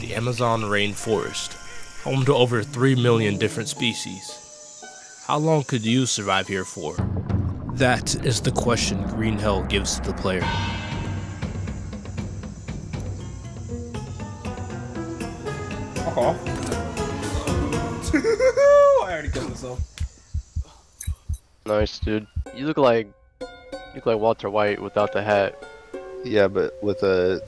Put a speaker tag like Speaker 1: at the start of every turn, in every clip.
Speaker 1: The Amazon rainforest, home to over 3 million different species. How long could you survive here for? That is the question Green Hell gives to the player.
Speaker 2: Oh. I already killed myself.
Speaker 3: Nice, dude. You look like you look like Walter White without the hat.
Speaker 4: Yeah, but with a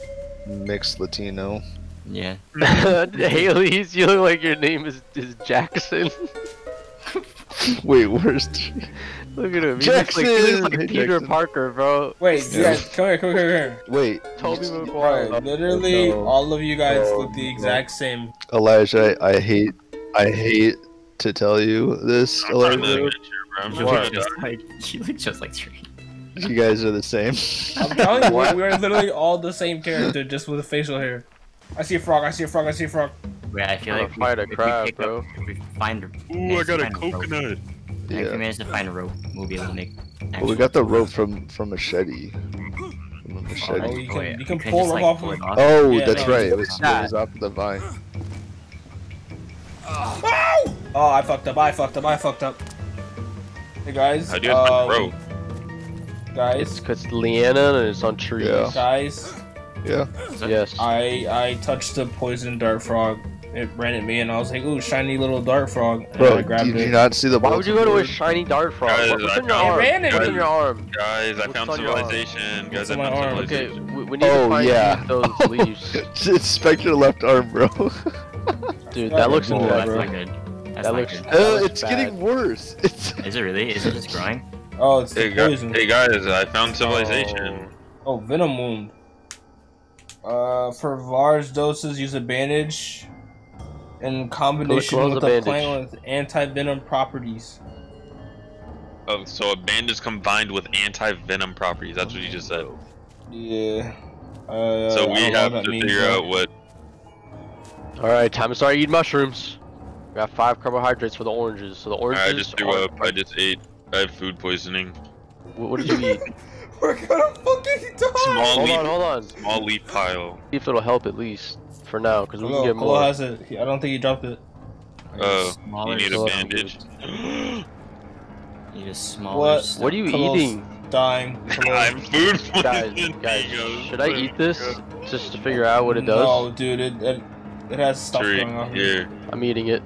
Speaker 4: mixed Latino.
Speaker 5: Yeah.
Speaker 3: Haleez, you look like your name is, is Jackson.
Speaker 4: Wait, where's
Speaker 3: look at him. He looks like, he looks like
Speaker 4: Jackson.
Speaker 3: Peter
Speaker 4: Jackson.
Speaker 3: Parker, bro.
Speaker 2: Wait, you
Speaker 4: Yeah.
Speaker 2: guys, come here, come here, come here.
Speaker 4: Wait,
Speaker 3: Toby
Speaker 2: Bro, literally,
Speaker 4: No.
Speaker 2: all of you guys
Speaker 4: No,
Speaker 2: look the
Speaker 4: no.
Speaker 2: exact same.
Speaker 4: Elijah, I, I hate, I hate to tell you this,
Speaker 6: I'm trying
Speaker 4: Elijah.
Speaker 6: adventure, bro. I'm
Speaker 5: You
Speaker 6: just
Speaker 5: look just like you look just like Tree.
Speaker 4: You guys are the same.
Speaker 2: I'm telling you, we're, we're literally all the same character, just with a facial hair. I see a frog, I see a frog, I see a frog.
Speaker 5: Wait, I feel
Speaker 3: I'm
Speaker 5: like
Speaker 3: gonna fight a
Speaker 5: if we
Speaker 3: crab,
Speaker 5: pick
Speaker 3: bro.
Speaker 5: Up, if we find,
Speaker 6: Ooh, I got a
Speaker 5: find rope,
Speaker 6: coconut.
Speaker 5: If we
Speaker 4: Yeah.
Speaker 5: manage to find a rope, we'll be able to make.
Speaker 4: Well, we got the rope from from machete. From a
Speaker 2: Oh,
Speaker 4: machete.
Speaker 2: you can,
Speaker 5: wait,
Speaker 2: you can
Speaker 5: we
Speaker 2: pull
Speaker 5: just,
Speaker 2: rope
Speaker 5: like,
Speaker 2: off
Speaker 5: pull it off?
Speaker 4: Oh,
Speaker 2: Yeah,
Speaker 4: that's
Speaker 2: no,
Speaker 4: right. It
Speaker 2: it's
Speaker 4: was, it was off the vine.
Speaker 2: Ow! Oh, I fucked up, I fucked up, I fucked up. Hey guys,
Speaker 6: How do you guys
Speaker 2: um,
Speaker 6: find rope?
Speaker 3: It's
Speaker 2: guys,
Speaker 3: cause Leanna and it's on trees.
Speaker 4: Yeah.
Speaker 2: guys,
Speaker 4: Yeah.
Speaker 3: Yes.
Speaker 2: I I touched the poison dart frog. It ran at me, and I was like, "Ooh, shiny little dart frog!" And I
Speaker 4: Bro,
Speaker 2: grabbed
Speaker 4: did you
Speaker 2: it.
Speaker 4: not see the
Speaker 3: Why would you go to a shiny dart frog?
Speaker 6: Guys,
Speaker 3: What- what's
Speaker 6: I
Speaker 3: in your arm?
Speaker 2: ran at
Speaker 3: What's
Speaker 2: me.
Speaker 3: in your arm?
Speaker 6: Guys, I
Speaker 3: What's
Speaker 6: found
Speaker 3: on your arm?
Speaker 6: civilization. Guys, I found
Speaker 2: arm?
Speaker 3: Okay, we, we need
Speaker 4: Oh,
Speaker 3: to find
Speaker 4: yeah.
Speaker 3: those leaves.
Speaker 4: Inspect your left arm, bro.
Speaker 3: Dude,
Speaker 2: Yeah,
Speaker 3: that looks
Speaker 2: bro.
Speaker 5: Oh,
Speaker 3: bad,
Speaker 5: that's not good. That's
Speaker 3: That
Speaker 5: not
Speaker 3: looks-
Speaker 5: good.
Speaker 3: That
Speaker 4: Uh,
Speaker 3: looks
Speaker 4: it's getting worse. It's
Speaker 5: Is it really? Is it just growing?
Speaker 2: Oh, it's
Speaker 6: Hey,
Speaker 2: the
Speaker 6: gu-
Speaker 2: poison.
Speaker 6: hey guys, I found civilization.
Speaker 2: Oh, venom wound. Uh, for large doses, use a bandage in combination with
Speaker 3: the
Speaker 2: a
Speaker 3: bandage.
Speaker 2: plant with anti-venom properties.
Speaker 6: Oh, so a bandage combined with anti-venom properties. That's what you just said.
Speaker 2: Yeah. Uh,
Speaker 6: so we
Speaker 2: don't know what
Speaker 6: have to
Speaker 2: means,
Speaker 6: figure
Speaker 2: though.
Speaker 6: out what.
Speaker 3: Alright, time to start eating mushrooms. We got five carbohydrates for the oranges. So the oranges.
Speaker 6: I just threw
Speaker 3: are-
Speaker 6: up. I just ate. I have food poisoning.
Speaker 3: What, what did you eat?
Speaker 2: We're gonna fucking die.
Speaker 6: Small
Speaker 3: hold
Speaker 6: leaf.
Speaker 3: on, hold on.
Speaker 6: Small leaf pile.
Speaker 3: See if it'll help at least for now, because we
Speaker 2: Hello,
Speaker 3: can get
Speaker 2: Hello
Speaker 3: more.
Speaker 2: has it. I don't think he dropped it.
Speaker 6: Oh, you need a
Speaker 3: Hello.
Speaker 6: bandage.
Speaker 5: Need a smaller.
Speaker 2: What?
Speaker 5: stuff.
Speaker 3: What are you
Speaker 2: Hello's
Speaker 3: eating?
Speaker 2: Dying. Hello.
Speaker 6: I'm food poisoning.
Speaker 3: Guys, guys, should I eat this just to figure out what it does?
Speaker 2: No, dude, it it, it has stuff
Speaker 6: Tariq,
Speaker 2: going on here.
Speaker 6: here.
Speaker 3: I'm eating it.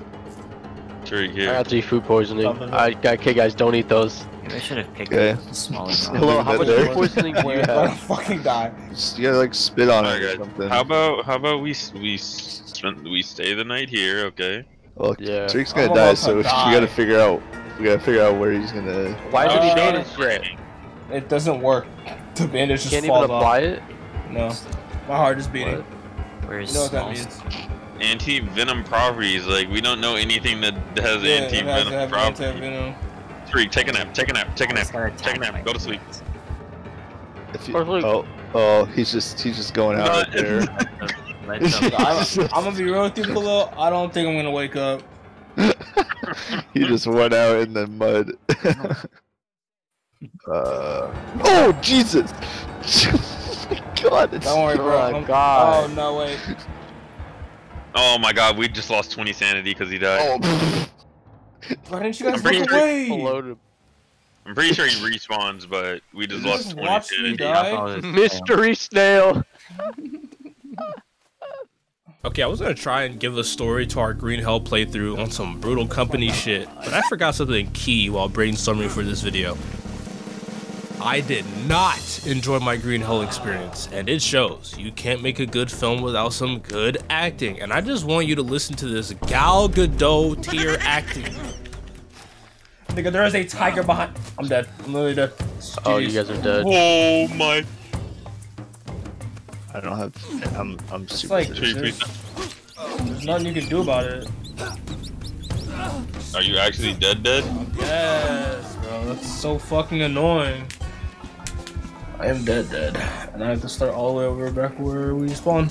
Speaker 6: Tariq,
Speaker 3: I got to eat food poisoning. I, okay, guys, don't eat those.
Speaker 5: Maybe I should have picked
Speaker 4: Okay.
Speaker 5: the smaller.
Speaker 3: Hello, how much food poisoning do you
Speaker 2: We're gonna
Speaker 3: have?
Speaker 2: fucking die.
Speaker 4: Just- you gotta like spit on
Speaker 6: Alright,
Speaker 4: it or something.
Speaker 6: How about how about we we spend we stay the night here, okay?
Speaker 4: well,
Speaker 3: Yeah.
Speaker 4: Drake's
Speaker 2: I'm
Speaker 4: gonna die, so
Speaker 2: to
Speaker 4: we gotta figure out. We gotta figure out where he's gonna.
Speaker 3: Why isn't he
Speaker 2: Uh,
Speaker 3: bandaged yet?
Speaker 2: It doesn't work. The bandage just
Speaker 3: Can't even apply
Speaker 2: off.
Speaker 3: it?
Speaker 2: No, my heart is beating.
Speaker 5: Where's
Speaker 2: You know what that
Speaker 5: small
Speaker 2: means?
Speaker 5: Stuff?
Speaker 6: Anti-venom properties. Like we don't know anything that has
Speaker 2: Yeah, it has to
Speaker 6: anti-venom
Speaker 2: have
Speaker 6: properties.
Speaker 2: anti-venom.
Speaker 6: Tariq, take a nap. Take a nap. Take a nap. Take a nap. Go to sleep.
Speaker 4: If you, oh, oh, he's just he's just going out
Speaker 6: Not-
Speaker 4: there.
Speaker 2: I'm, I'm gonna be real with you, Khalil. I don't think I'm gonna wake up.
Speaker 4: he just went out in the mud. uh, oh Jesus! God, it's
Speaker 2: Don't worry, bro.
Speaker 3: Oh my God.
Speaker 2: Oh no, wait.
Speaker 6: Oh my god, we just lost 20 sanity because he died.
Speaker 4: oh.
Speaker 2: Why didn't you guys
Speaker 6: I'm pretty
Speaker 2: look
Speaker 6: sure-
Speaker 2: away?
Speaker 3: Loaded.
Speaker 6: I'm pretty sure he respawns, but we just
Speaker 2: You
Speaker 6: lost
Speaker 2: just
Speaker 6: 20 sanity.
Speaker 2: die.
Speaker 5: I'll
Speaker 3: Mystery snail.
Speaker 1: Okay, I was gonna try and give a story to our Green Hell playthrough on some brutal company shit, but I forgot something key while brainstorming for this video. I did not enjoy my Green Hell experience, and it shows. You can't make a good film without some good acting, and I just want you to listen to this Gal Gadot tier acting.
Speaker 2: Nigga, there is a tiger behind. I'm dead. I'm literally dead.
Speaker 3: Oh, you guys are dead.
Speaker 6: Oh my.
Speaker 4: I don't have. I'm I'm
Speaker 2: It's
Speaker 4: super.
Speaker 2: like there's, there's nothing you can do about it.
Speaker 6: Are you actually dead dead?
Speaker 2: Yes, bro. That's so fucking annoying. I am dead, dead. And I have to start all the way over back where we spawn.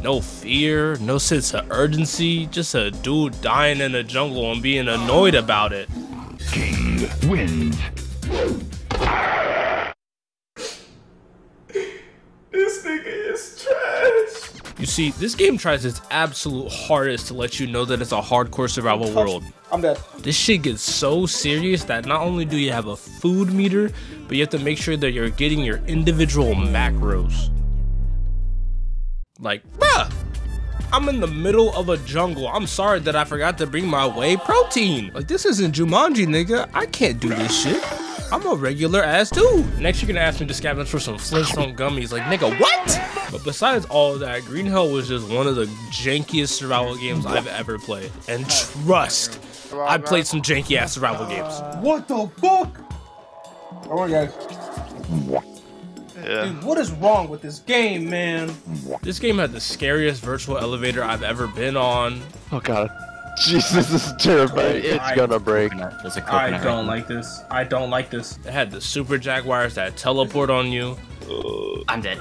Speaker 1: No fear, no sense of urgency, just a dude dying in the jungle and being annoyed about it.
Speaker 7: King wins. this nigga is trash.
Speaker 1: You see, this game tries its absolute hardest to let you know that it's a hardcore survival world.
Speaker 2: I'm dead.
Speaker 1: This shit gets so serious that not only do you have a food meter, but you have to make sure that you're getting your individual macros. Like, bruh, I'm in the middle of a jungle. I'm sorry that I forgot to bring my whey protein. Like, this isn't Jumanji, nigga. I can't do this shit. I'm a regular ass dude. Next, you're gonna ask me to scavenge for some Flintstone gummies. Like, nigga, what? But besides all that, Green Hell was just one of the jankiest survival games I've ever played. And trust, I played some janky ass survival games.
Speaker 2: What the fuck? Come on, guys.
Speaker 4: Yeah.
Speaker 2: Dude, what is wrong with this game, man?
Speaker 1: This game had the scariest virtual elevator I've ever been on.
Speaker 3: Oh god.
Speaker 4: Jesus, this is terrifying.
Speaker 3: It's gonna break.
Speaker 5: Coconut. There's a
Speaker 2: I
Speaker 5: coconut.
Speaker 2: don't like this. I don't like this.
Speaker 1: It had the super jaguars that teleport on you.
Speaker 5: I'm dead.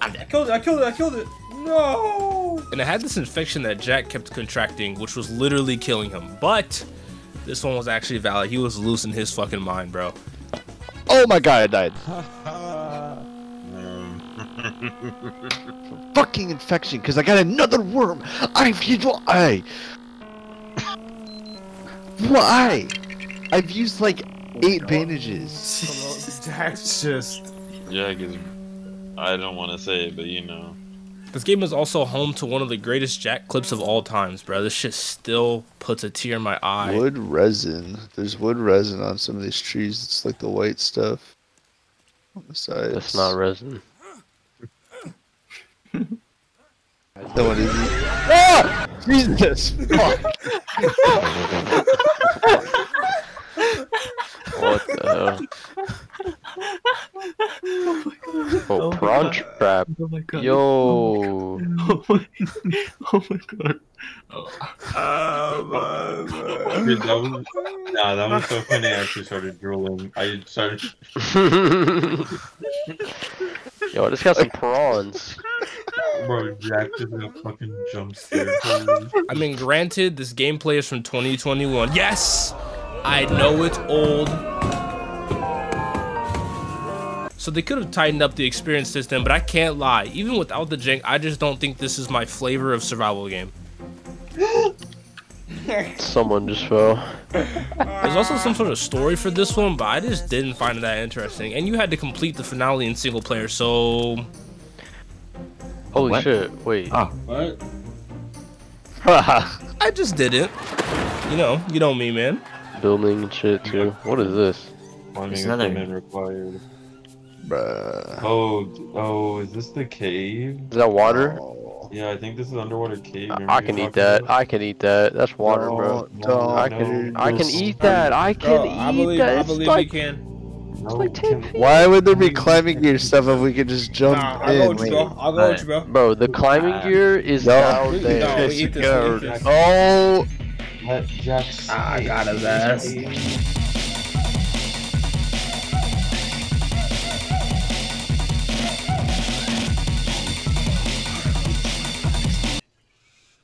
Speaker 5: I'm
Speaker 2: I killed it. I killed it. I killed it. No.
Speaker 1: And it had this infection that Jack kept contracting, which was literally killing him. But this one was actually valid. He was losing his fucking mind, bro.
Speaker 4: Oh my god, I died. Fucking infection, because I got another worm. I I. Why? I've used like eight bandages.
Speaker 2: That's just.
Speaker 6: Yeah, because I don't want to say it, but you know.
Speaker 1: This game is also home to one of the greatest Jack clips of all times, bro. This shit still puts a tear in my eye.
Speaker 4: Wood resin. There's wood resin on some of these trees. It's like the white stuff on the sides.
Speaker 3: That's not resin.
Speaker 4: That one is. Ah! Jesus! Fuck!
Speaker 3: What the hell? Oh, prawn trap.
Speaker 5: Oh my god.
Speaker 3: Yo.
Speaker 5: Oh my, oh my god.
Speaker 6: Dude, that was, nah, that was so funny. I actually started drooling. I started.
Speaker 3: Yo, I just got some prawns.
Speaker 6: Bro, Jack just got fucking jump scared.
Speaker 1: I mean, granted, this gameplay is from 2021. Yes! I know it's old. So they could have tightened up the experience system, but I can't lie. Even without the jank, I just don't think this is my flavor of survival game.
Speaker 3: Someone just fell.
Speaker 1: There's also some sort of story for this one, but I just didn't find it that interesting. And you had to complete the finale in single player, so
Speaker 3: Holy
Speaker 5: What?
Speaker 3: shit, wait.
Speaker 5: Oh.
Speaker 2: What?
Speaker 1: I just didn't. You know, you know me, man.
Speaker 3: Building shit too. What is this?
Speaker 6: Farming
Speaker 5: another-
Speaker 6: equipment required.
Speaker 4: Bruh.
Speaker 6: Oh, oh, is this the cave?
Speaker 3: Is that water?
Speaker 4: Oh.
Speaker 6: Yeah, I think this is underwater cave.
Speaker 3: I-
Speaker 6: Remember
Speaker 3: I can eat that.
Speaker 6: about?
Speaker 3: I can eat that. That's water, bro.
Speaker 4: Don't- don't-
Speaker 3: I can I can
Speaker 6: no,
Speaker 3: eat that. I can
Speaker 2: Bro, I
Speaker 3: eat
Speaker 2: believe.
Speaker 3: that.
Speaker 2: I
Speaker 3: It's
Speaker 2: believe
Speaker 3: like,
Speaker 2: we can.
Speaker 3: Like
Speaker 4: Why would there be climbing gear stuff if we could just jump
Speaker 2: Nah, I'll go with you, bro. I'll go with you, bro.
Speaker 3: Bro, the climbing
Speaker 6: Ah.
Speaker 3: gear is
Speaker 4: No.
Speaker 3: down
Speaker 2: We-
Speaker 3: there.
Speaker 2: no, we eat this, we eat this.
Speaker 4: Oh,
Speaker 6: Let Jack
Speaker 2: I got his ass.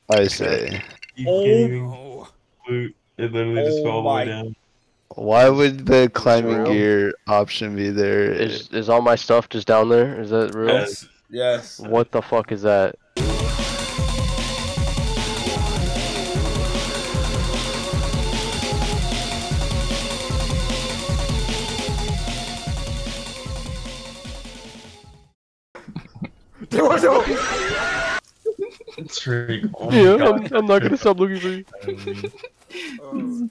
Speaker 4: I say.
Speaker 2: Oh.
Speaker 6: can't even oh. loot. It literally just
Speaker 2: Oh
Speaker 6: fell all the oh way
Speaker 2: my-
Speaker 6: down.
Speaker 4: Why would the climbing gear option be there?
Speaker 3: Is is all my stuff just down there? Is that real?
Speaker 6: Yes.
Speaker 2: Yes.
Speaker 3: What the fuck is that?
Speaker 6: Trick. Oh
Speaker 3: Yeah,
Speaker 6: God.
Speaker 3: I'm, I'm not gonna stop looking for you. Um,